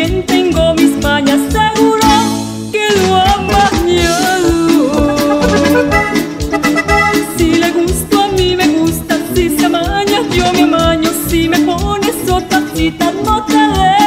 también tengo mis mañas, seguro que lo ha bañado. Si le gusto a mí me gusta, si se amaña yo me amaño, si me pones otra cita no te dejo.